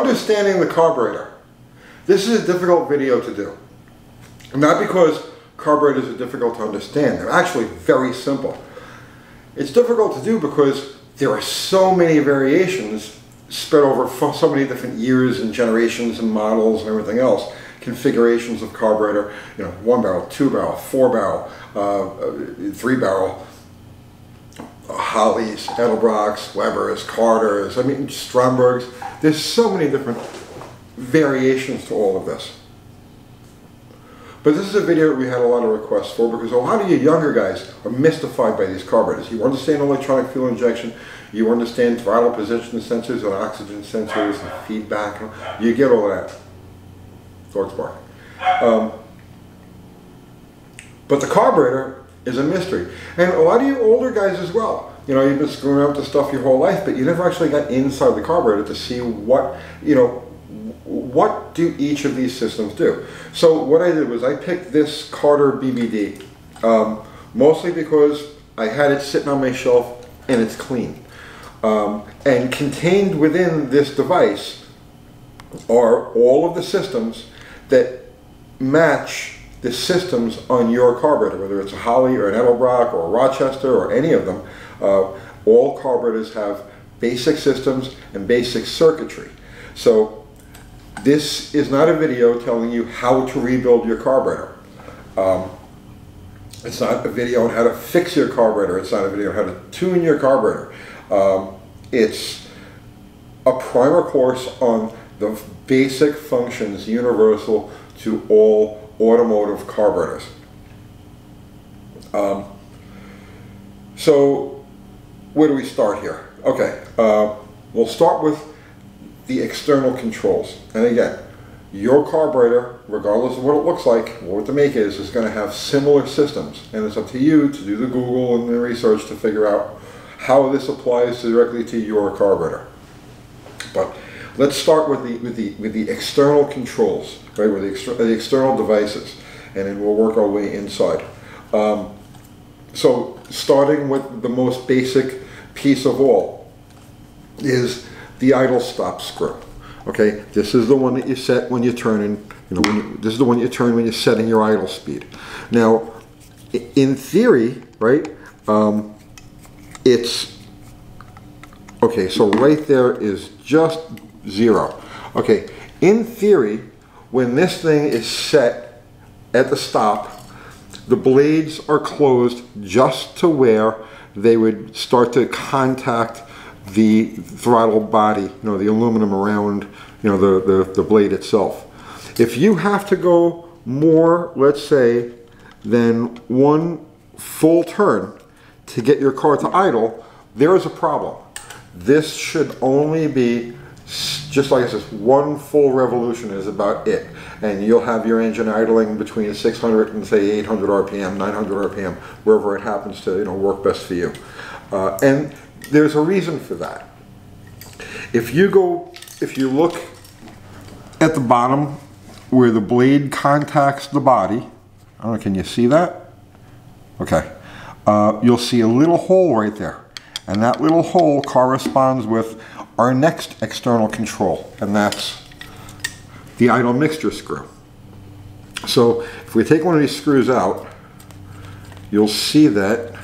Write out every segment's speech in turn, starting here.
understanding the carburetor. This is a difficult video to do. Not because carburetors are difficult to understand. They're actually very simple. It's difficult to do because there are so many variations spread over so many different years and generations and models and everything else. Configurations of carburetor, you know, one barrel, two barrel, four barrel, uh, uh three barrel, Holleys, Edelbrocks, Webers, Carters, I mean Strombergs. There's so many different variations to all of this. But this is a video we had a lot of requests for because a lot of you younger guys are mystified by these carburetors. You understand electronic fuel injection, you understand throttle position sensors and oxygen sensors and feedback, you get all that. Dog spark. Um, but the carburetor is a mystery. And a lot of you older guys as well. You know, you've been screwing with the stuff your whole life, but you never actually got inside the carburetor to see what, you know, what do each of these systems do? So what I did was I picked this Carter BBD, um, mostly because I had it sitting on my shelf and it's clean. Um, and contained within this device are all of the systems that match the systems on your carburetor, whether it's a Holley or an Edelbrock or a Rochester or any of them. Uh, all carburetors have basic systems and basic circuitry. So this is not a video telling you how to rebuild your carburetor. Um, it's not a video on how to fix your carburetor. It's not a video on how to tune your carburetor. Um, it's a primer course on the basic functions universal to all automotive carburetors. Um, so where do we start here? Okay, uh, we'll start with the external controls. And again, your carburetor, regardless of what it looks like, or what the make is, is going to have similar systems. And it's up to you to do the Google and the research to figure out how this applies directly to your carburetor. But let's start with the, with the, with the external controls right, with the, exter the external devices, and then we'll work our way inside. Um, so starting with the most basic piece of all is the idle stop screw. Okay, this is the one that you set when you're turning, you know, when you, this is the one you turn when you're setting your idle speed. Now, in theory, right, um, it's, okay, so right there is just zero. Okay, in theory, when this thing is set at the stop, the blades are closed just to where they would start to contact the throttle body, you know, the aluminum around, you know, the, the, the blade itself. If you have to go more, let's say, than one full turn to get your car to idle, there is a problem. This should only be just like I said, one full revolution is about it. And you'll have your engine idling between 600 and say 800 RPM, 900 RPM, wherever it happens to you know work best for you. Uh, and there's a reason for that. If you go, if you look at the bottom where the blade contacts the body, I don't know, can you see that? Okay. Uh, you'll see a little hole right there. And that little hole corresponds with our next external control, and that's the idle mixture screw. So if we take one of these screws out, you'll see that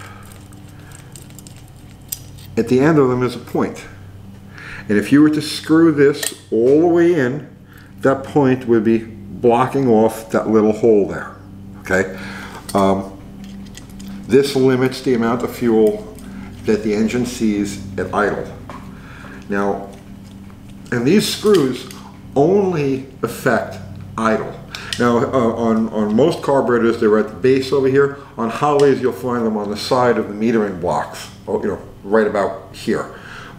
at the end of them is a point. And if you were to screw this all the way in, that point would be blocking off that little hole there, okay? Um, this limits the amount of fuel that the engine sees at idle. Now, and these screws only affect idle. Now, uh, on, on most carburetors, they're at the base over here. On Holleys, you'll find them on the side of the metering blocks, oh, you know, right about here.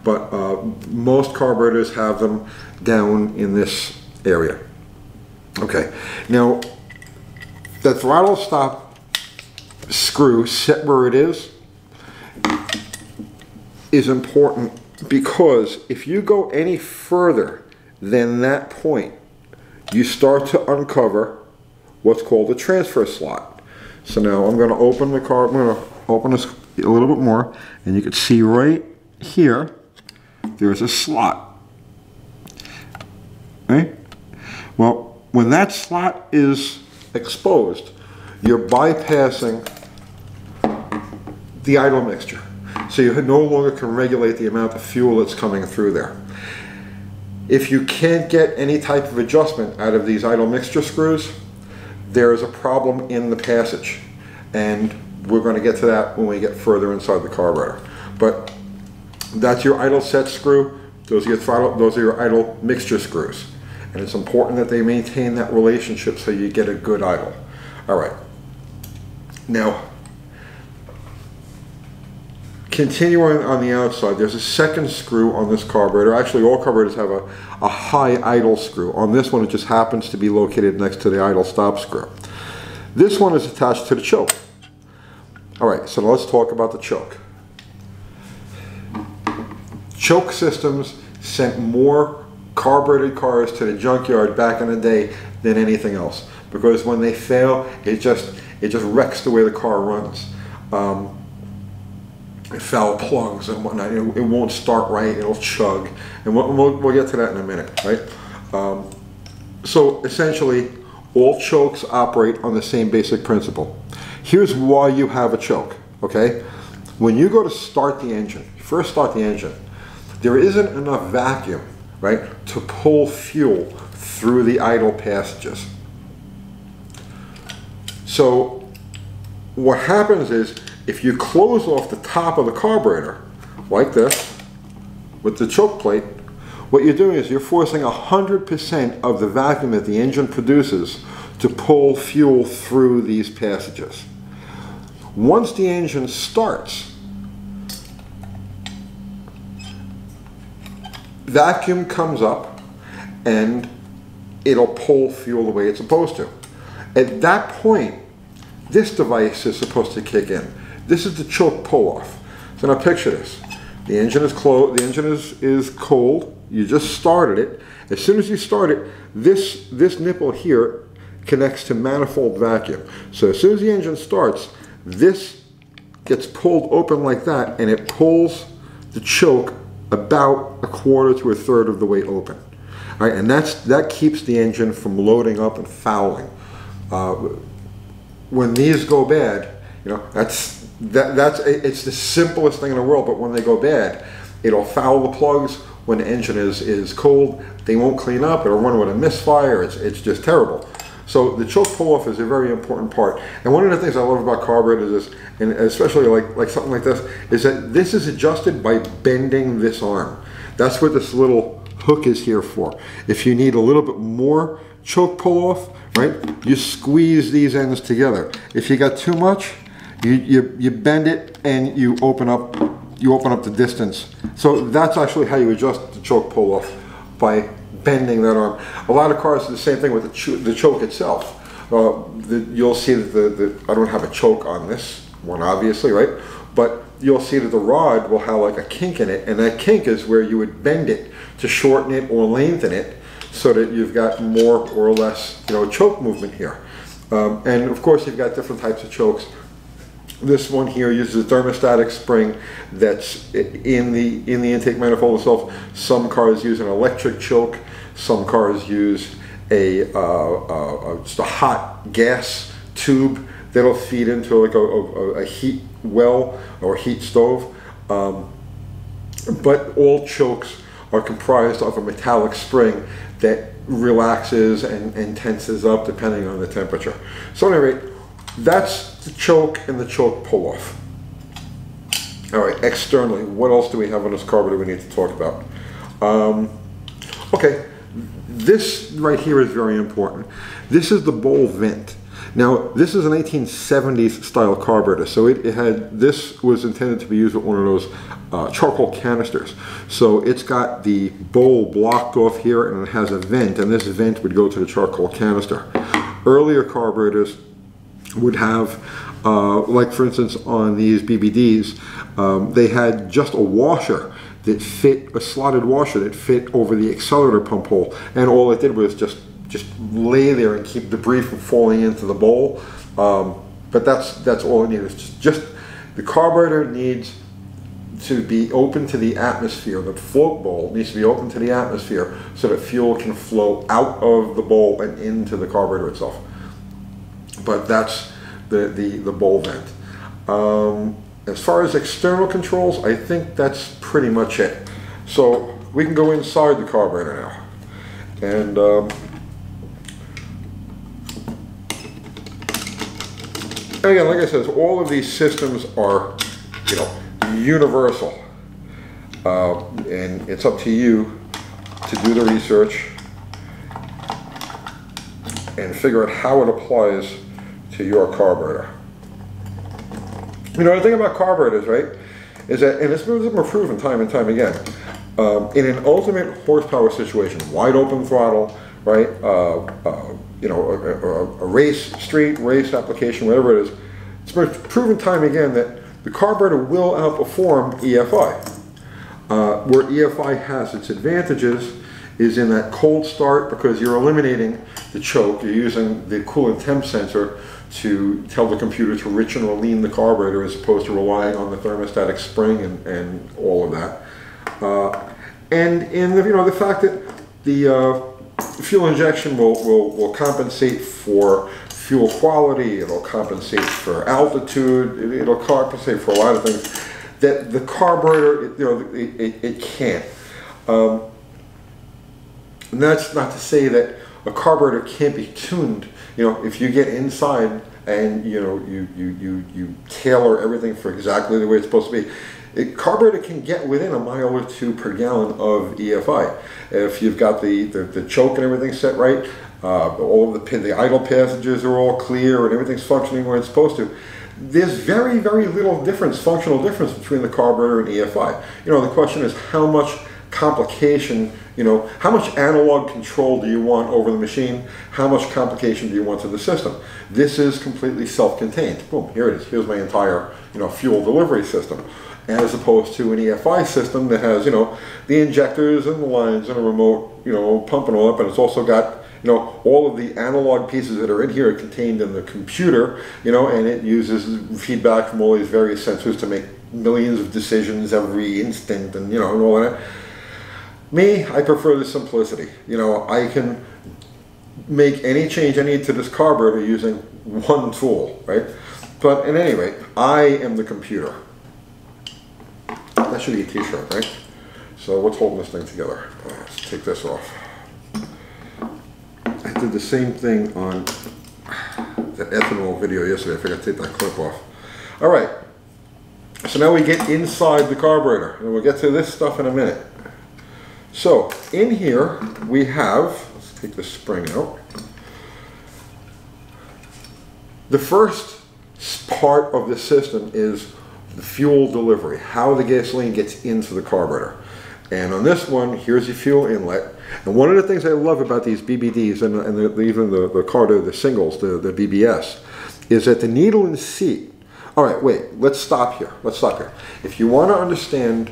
But uh, most carburetors have them down in this area. Okay, now, the throttle stop screw set where it is is important because if you go any further than that point, you start to uncover what's called a transfer slot. So now I'm going to open the car, I'm going to open this a little bit more, and you can see right here, there's a slot. Right? Well, when that slot is exposed, you're bypassing the idle mixture. So you no longer can regulate the amount of fuel that's coming through there. If you can't get any type of adjustment out of these idle mixture screws, there is a problem in the passage. And we're going to get to that when we get further inside the carburetor. But that's your idle set screw. Those are your, throttle, those are your idle mixture screws. And it's important that they maintain that relationship so you get a good idle. All right. Now, continuing on the outside, there's a second screw on this carburetor. Actually, all carburetors have a, a high idle screw. On this one, it just happens to be located next to the idle stop screw. This one is attached to the choke. All right, so let's talk about the choke. Choke systems sent more carbureted cars to the junkyard back in the day than anything else because when they fail, it just it just wrecks the way the car runs. Um, foul plugs and whatnot. It, it, won't start right. It'll chug, and we'll, we'll, we'll get to that in a minute, right? Um, so essentially, all chokes operate on the same basic principle. Here's why you have a choke. Okay, when you go to start the engine, first start the engine, there isn't enough vacuum, right, to pull fuel through the idle passages. So what happens is if you close off the top of the carburetor like this with the choke plate, what you're doing is you're forcing 100% of the vacuum that the engine produces to pull fuel through these passages. Once the engine starts, vacuum comes up and it'll pull fuel the way it's supposed to. At that point, this device is supposed to kick in. This is the choke pull-off. So now picture this. The engine is closed, the engine is, is cold, you just started it. As soon as you start it, this, this nipple here connects to manifold vacuum. So as soon as the engine starts, this gets pulled open like that and it pulls the choke about a quarter to a third of the way open. All right, and that's, that keeps the engine from loading up and fouling. Uh, when these go bad, you know, that's, that, that's, it's the simplest thing in the world, but when they go bad, it'll foul the plugs. When the engine is, is cold, they won't clean up, it'll run with a misfire, it's, it's just terrible. So the choke pull-off is a very important part. And one of the things I love about carburetors is, and especially like, like something like this, is that this is adjusted by bending this arm. That's what this little hook is here for. If you need a little bit more choke pull-off, right, you squeeze these ends together. If you got too much, you, you, you bend it and you open up you open up the distance. So that's actually how you adjust the choke pull-off by bending that arm. A lot of cars do the same thing with the, ch the choke itself. Uh, the, you'll see that the, the, I don't have a choke on this one obviously, right? But you'll see that the rod will have like a kink in it and that kink is where you would bend it to shorten it or lengthen it so that you've got more or less, you know, choke movement here. Um, and of course you've got different types of chokes. This one here uses a thermostatic spring that's in the in the intake manifold itself. Some cars use an electric choke. Some cars use a, uh, uh, just a hot gas tube that'll feed into like a, a, a heat well or heat stove. Um, but all chokes are comprised of a metallic spring that relaxes and, and tenses up depending on the temperature. So at any rate, that's the choke and the choke pull-off. All right, externally, what else do we have on this carburetor we need to talk about? Um, okay, this right here is very important. This is the bowl vent. Now, this is an 1870s style carburetor, so it, it, had, this was intended to be used with one of those uh, charcoal canisters. So it's got the bowl blocked off here and it has a vent, and this vent would go to the charcoal canister. Earlier carburetors would have, uh, like for instance on these BBDs, um, they had just a washer that fit, a slotted washer that fit over the accelerator pump hole. And all it did was just, just lay there and keep debris from falling into the bowl. Um, but that's, that's all it needs. Just, just, the carburetor needs to be open to the atmosphere. The float bowl needs to be open to the atmosphere so that fuel can flow out of the bowl and into the carburetor itself. But that's the, the, the bowl vent. Um, as far as external controls, I think that's pretty much it. So we can go inside the carburetor now. And um, again, like I said, all of these systems are, you know, universal. Uh, and it's up to you to do the research and figure out how it applies to your carburetor. You know, the thing about carburetors, right, is that, and it's been proven time and time again, um, in an ultimate horsepower situation, wide open throttle, right, uh, uh, you know, a, a, a, race, street race application, whatever it is, it's been proven time again that the carburetor will outperform EFI. Uh, where EFI has its advantages is in that cold start because you're eliminating the choke, you're using the coolant temp sensor to tell the computer to richen or lean the carburetor as opposed to relying on the thermostatic spring and, and all of that. Uh, and in the, you know, the fact that the uh, fuel injection will, will, will compensate for fuel quality, it'll compensate for altitude, it, will compensate for a lot of things that the carburetor, it, you know, it, it, it can't. Um, and that's not to say that a carburetor can't be tuned. You know, if you get inside and you know you you you you tailor everything for exactly the way it's supposed to be, it, carburetor can get within a mile or two per gallon of EFI. If you've got the, the, the choke and everything set right, uh, all of the, the idle passages are all clear and everything's functioning where it's supposed to. There's very, very little difference, functional difference between the carburetor and EFI. You know, the question is how much complication, you know, how much analog control do you want over the machine? How much complication do you want to the system? This is completely self-contained. Boom, here it is. Here's my entire, you know, fuel delivery system as opposed to an EFI system that has, you know, the injectors and the lines and a remote, you know, pump and all that, but it's also got, you know, all of the analog pieces that are in here are contained in the computer, you know, and it uses feedback from all these various sensors to make millions of decisions every instant and, you know, and all that. Me, I prefer the simplicity. You know, I can make any change I need to this carburetor using one tool, right? But at any rate, I am the computer. That should be a t-shirt, right? So what's holding this thing together? Uh, let's take this off. I did the same thing on the ethanol video yesterday. I forgot to take that clip off. All right. So now we get inside the carburetor. And we'll get to this stuff in a minute. So in here we have, let's take the spring out. The first part of the system is the fuel delivery, how the gasoline gets into the carburetor. And on this one, here's your fuel inlet. And one of the things I love about these BBDs and, and the, even the, the Carter, the singles, the, the BBS, is that the needle and seat. All right, wait, let's stop here. Let's stop here. If you want to understand,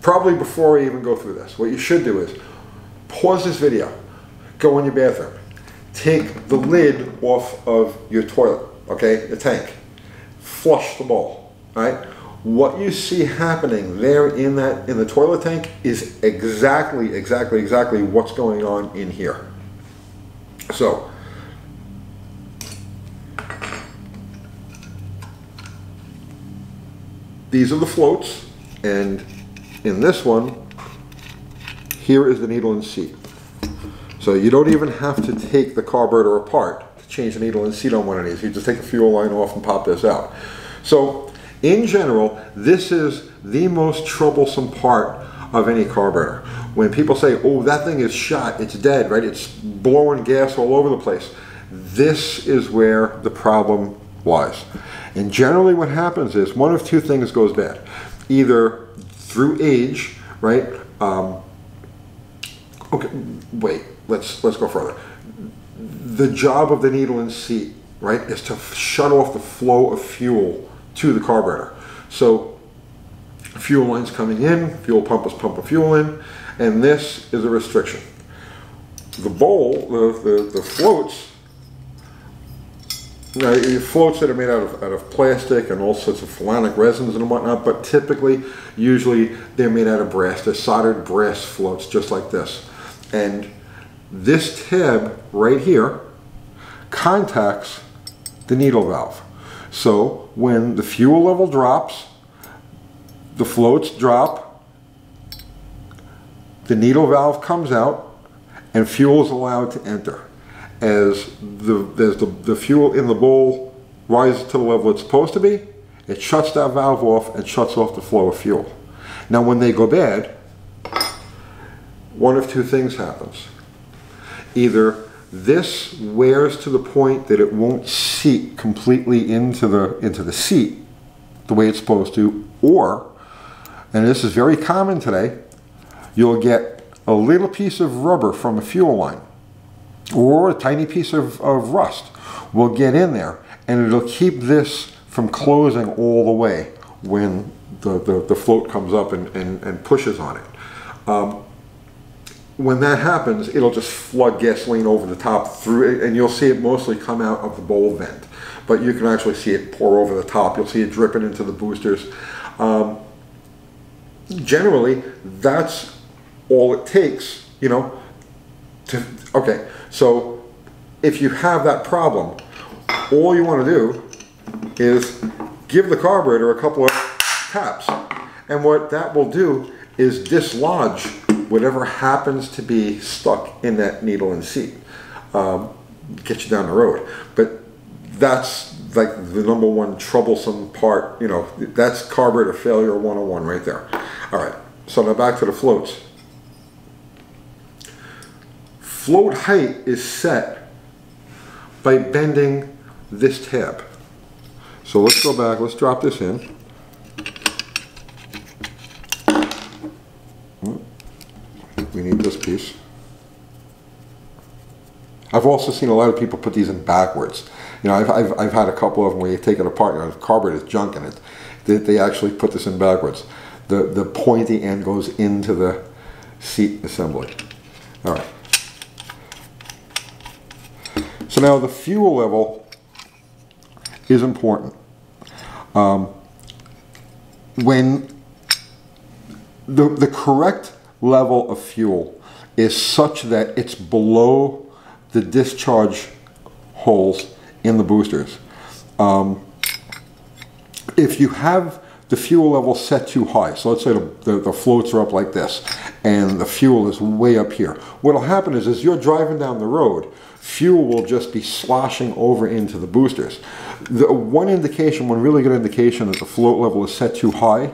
probably before we even go through this, what you should do is pause this video, go in your bathroom, take the lid off of your toilet, okay, the tank, flush the bowl right? What you see happening there in that in the toilet tank is exactly, exactly, exactly what's going on in here. So, these are the floats, and in this one, here is the needle and seat. So you don't even have to take the carburetor apart to change the needle and seat on one of these. You just take the fuel line off and pop this out. So in general, this is the most troublesome part of any carburetor. When people say, oh, that thing is shot, it's dead, right? It's blowing gas all over the place. This is where the problem lies. And generally what happens is one of two things goes bad. Either through age, right? Um, okay, wait, let's, let's go further. The job of the needle and seat, right, is to shut off the flow of fuel to the carburetor. So fuel lines coming in, fuel pump is pumping fuel in, and this is a restriction. The bowl, the, the, the floats, Now, floats that are made out of, out of plastic and all sorts of phenolic resins and whatnot, but typically, usually, they're made out of brass. They're soldered brass floats, just like this. And this tab right here contacts the needle valve. So when the fuel level drops, the floats drop, the needle valve comes out, and fuel is allowed to enter as the, as the, the fuel in the bowl rises to the level it's supposed to be, it shuts that valve off and shuts off the flow of fuel. Now when they go bad, one of two things happens. Either this wears to the point that it won't seat completely into the, into the seat the way it's supposed to, or, and this is very common today, you'll get a little piece of rubber from a fuel line or a tiny piece of, of rust will get in there and it'll keep this from closing all the way when the, the, the float comes up and, and, and pushes on it. Um, when that happens, it'll just flood gasoline over the top through it, and you'll see it mostly come out of the bowl vent. But you can actually see it pour over the top. You'll see it dripping into the boosters. Um, generally, that's all it takes, you know, to, okay, so if you have that problem, all you want to do is give the carburetor a couple of taps. And what that will do is dislodge whatever happens to be stuck in that needle and seat. Um, get you down the road. But that's like the number one troublesome part, you know, that's carburetor failure 101 right there. All right, so now back to the floats float height is set by bending this tab. So let's go back, let's drop this in. Hmm. We need this piece. I've also seen a lot of people put these in backwards. You know, I've, I've, I've had a couple of them where you take it apart, you know, the carburetor is junk in it. They, they actually put this in backwards. The, the pointy end goes into the seat assembly. All right. Now the fuel level is important. Um, when the, the correct level of fuel is such that it's below the discharge holes in the boosters. Um, if you have the fuel level set too high, so let's say the, the, the, floats are up like this, and the fuel is way up here. What'll happen is, as you're driving down the road, fuel will just be sloshing over into the boosters. The one indication, one really good indication that the float level is set too high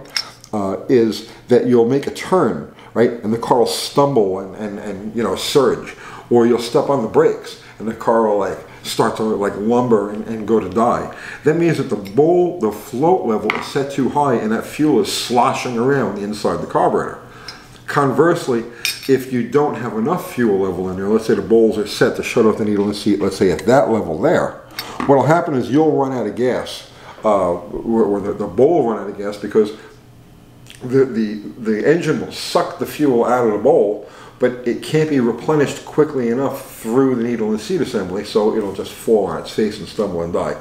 uh, is that you'll make a turn, right? And the car will stumble and, and, and, you know, surge. Or you'll step on the brakes and the car will like start to like lumber and, and go to die. That means that the bowl, the float level is set too high and that fuel is sloshing around inside the carburetor. Conversely, if you don't have enough fuel level in there, let's say the bowls are set to shut off the needle and seat, let's say at that level there, what will happen is you'll run out of gas, uh, or, the, the bowl will run out of gas because the, the, the engine will suck the fuel out of the bowl, but it can't be replenished quickly enough through the needle and seat assembly, so it'll just fall on its face and stumble and die.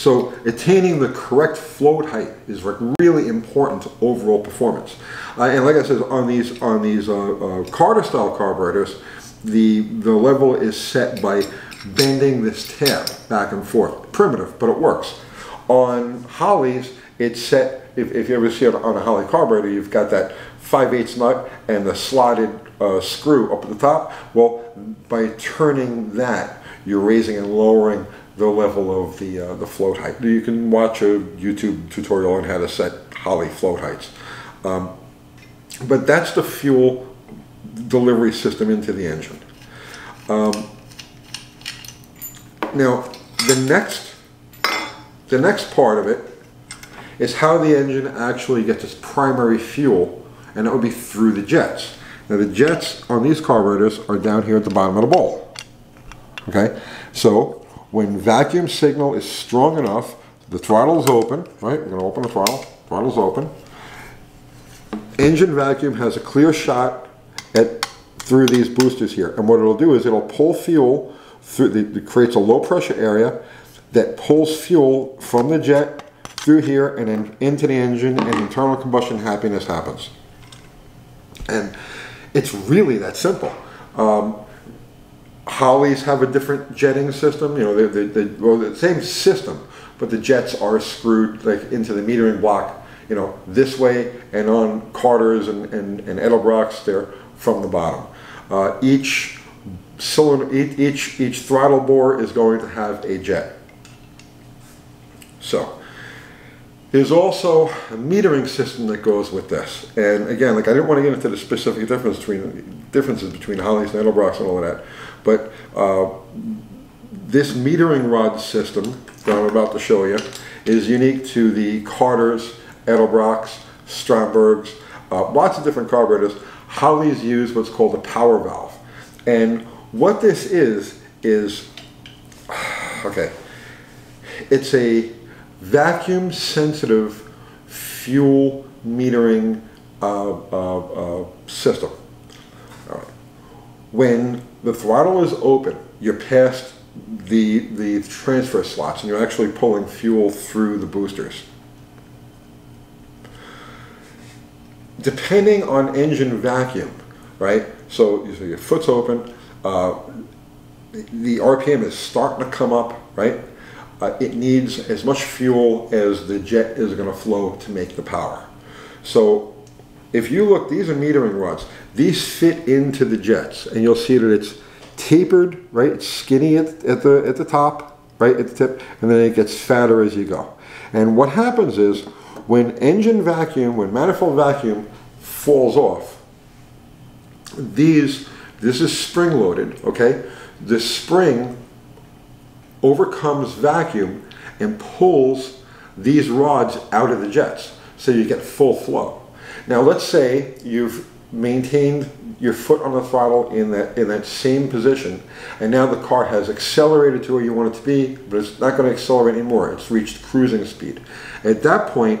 So attaining the correct float height is really important to overall performance. Uh, and like I said, on these on these uh, uh, Carter style carburetors, the the level is set by bending this tab back and forth. Primitive, but it works. On Holleys, it's set. If, if you ever see it on a Holley carburetor, you've got that 5 8 nut and the slotted uh, screw up at the top. Well, by turning that, you're raising and lowering the level of the, uh, the float height. You can watch a YouTube tutorial on how to set Holley float heights. Um, but that's the fuel delivery system into the engine. Um, now, the next, the next part of it is how the engine actually gets its primary fuel, and that would be through the jets. Now the jets on these carburetors are down here at the bottom of the bowl. Okay, so when vacuum signal is strong enough, the throttle is open, right? We're gonna open the throttle, throttle's open. Engine vacuum has a clear shot at through these boosters here. And what it'll do is it'll pull fuel through, the, it creates a low pressure area, that pulls fuel from the jet through here and then into the engine and internal combustion happiness happens. And it's really that simple. Um, Holleys have a different jetting system, you know, they, they, they, well, the same system, but the jets are screwed like into the metering block, you know, this way and on Carters and, and, and Edelbrocks, they're from the bottom. Uh, each cylinder, each, each throttle bore is going to have a jet. So, there's also a metering system that goes with this. And again, like I didn't want to get into the specific difference between differences between Holleys and Edelbrocks and all of that, but uh, this metering rod system that I'm about to show you is unique to the Carters, Edelbrocks, Strombergs, uh, lots of different carburetors. Holleys use what's called a power valve. And what this is, is, okay, it's a vacuum sensitive fuel metering uh, uh, uh, system. When the throttle is open, you're past the, the transfer slots and you're actually pulling fuel through the boosters. Depending on engine vacuum, right? So, so your foot's open, uh, the RPM is starting to come up, right? Uh, it needs as much fuel as the jet is going to flow to make the power. So if you look, these are metering rods. These fit into the jets, and you'll see that it's tapered, right? It's skinny at, at the at the top, right at the tip, and then it gets fatter as you go. And what happens is when engine vacuum, when manifold vacuum falls off, these this is spring loaded, okay? The spring overcomes vacuum and pulls these rods out of the jets so you get full flow. Now let's say you've maintained your foot on the throttle in that in that same position and now the car has accelerated to where you want it to be but it's not going to accelerate anymore. It's reached cruising speed. At that point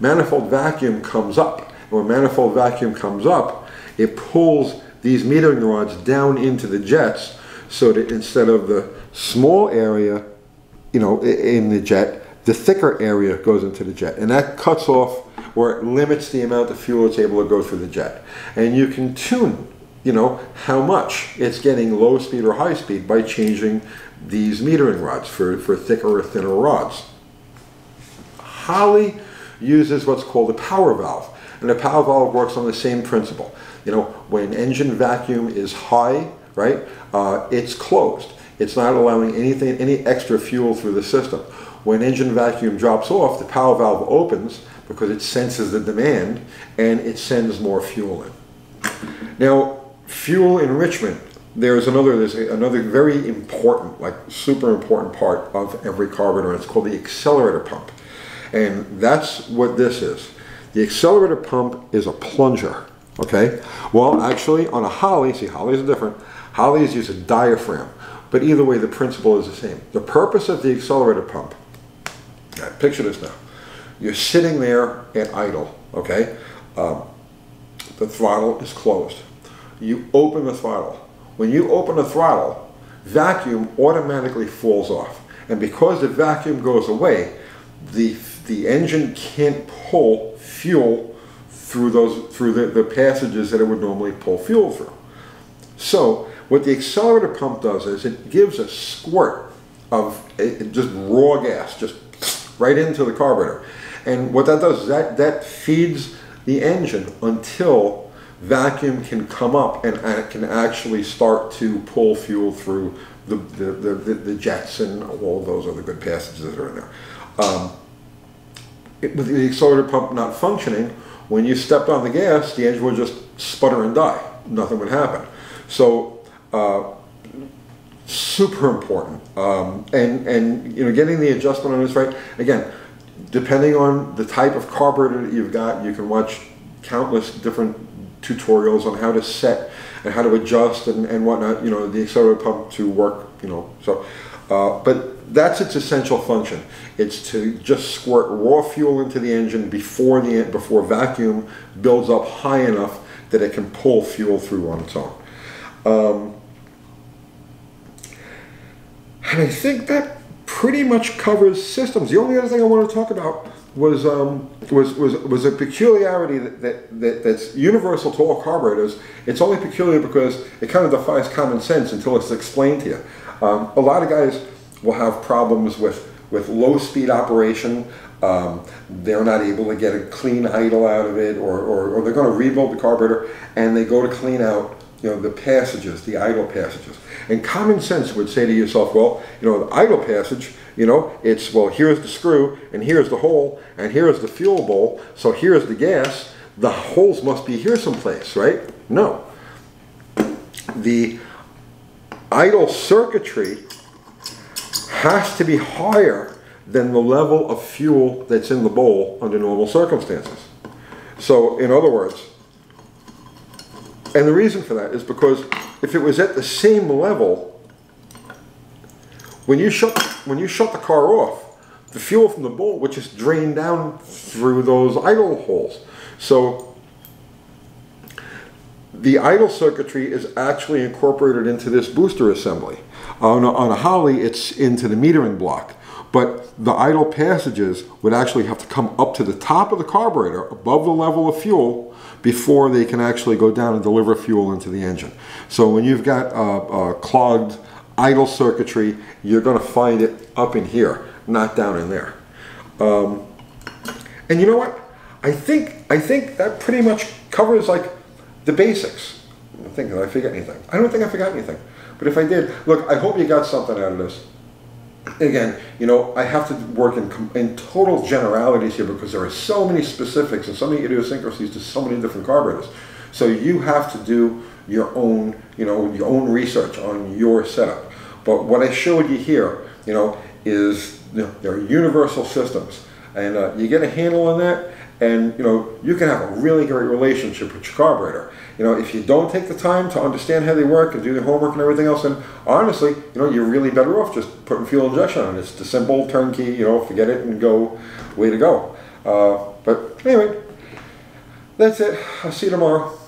manifold vacuum comes up. And when manifold vacuum comes up it pulls these metering rods down into the jets so that instead of the small area, you know, in the jet, the thicker area goes into the jet. And that cuts off or it limits the amount of fuel it's able to go through the jet. And you can tune, you know, how much it's getting low speed or high speed by changing these metering rods for, for thicker or thinner rods. Holley uses what's called a power valve. And a power valve works on the same principle. You know, when engine vacuum is high, right, uh, it's closed. It's not allowing anything, any extra fuel through the system. When engine vacuum drops off, the power valve opens because it senses the demand and it sends more fuel in. Now, fuel enrichment, there's another, there's another very important, like super important part of every carburetor, it's called the accelerator pump. And that's what this is. The accelerator pump is a plunger, okay? Well, actually, on a Holley, see, Holleys are different. Holleys use a diaphragm. But either way, the principle is the same. The purpose of the accelerator pump, picture this now. You're sitting there at idle, okay? Um, the throttle is closed. You open the throttle. When you open the throttle, vacuum automatically falls off. And because the vacuum goes away, the, the engine can't pull fuel through those through the, the passages that it would normally pull fuel through. So what the accelerator pump does is it gives a squirt of just raw gas, just right into the carburetor. And what that does is that, that feeds the engine until vacuum can come up and, it can actually start to pull fuel through the, the, the, the, jets and all those other good passages that are in there. Um, it, with the accelerator pump not functioning, when you stepped on the gas, the engine would just sputter and die. Nothing would happen. So super important. Um, and, and, you know, getting the adjustment on this right, again, depending on the type of carburetor that you've got, you can watch countless different tutorials on how to set and how to adjust and, and whatnot, you know, the accelerator pump to work, you know, so, uh, but that's its essential function. It's to just squirt raw fuel into the engine before the before vacuum builds up high enough that it can pull fuel through on its own. Um, and I think that pretty much covers systems. The only other thing I want to talk about was um, was, was was a peculiarity that, that, that, that's universal to all carburetors. It's only peculiar because it kind of defies common sense until it's explained to you. Um, a lot of guys will have problems with with low speed operation. Um, they're not able to get a clean idle out of it, or, or, or they're going to rebuild the carburetor and they go to clean out you know the passages, the idle passages. And common sense would say to yourself, well, you know, the idle passage you know, it's, well, here's the screw, and here's the hole, and here's the fuel bowl, so here's the gas. The holes must be here someplace, right? No. The idle circuitry has to be higher than the level of fuel that's in the bowl under normal circumstances. So, in other words, and the reason for that is because if it was at the same level when you shut when you shut the car off, the fuel from the bowl would just drain down through those idle holes. So the idle circuitry is actually incorporated into this booster assembly. On a, on a Holley, it's into the metering block. But the idle passages would actually have to come up to the top of the carburetor, above the level of fuel, before they can actually go down and deliver fuel into the engine. So when you've got a, clogged idle circuitry, you're going to find it up in here, not down in there. Um, and you know what? I think I think that pretty much covers like the basics. I think did I forget anything? I don't think I forgot anything. But if I did, look, I hope you got something out of this. Again, you know, I have to work in, in total generalities here because there are so many specifics and so many idiosyncrasies to so many different carburetors. So you have to do your own, you know, your own research on your setup. But what I showed you here, you know, is you know, they're universal systems. And uh, you get a handle on that, and you know, you can have a really great relationship with your carburetor. You know, if you don't take the time to understand how they work and do the homework and everything else, and honestly, you know, you're really better off just putting fuel injection on. It's the simple turnkey, you know, forget it and go, way to go. Uh, but anyway, that's it. I'll see you tomorrow.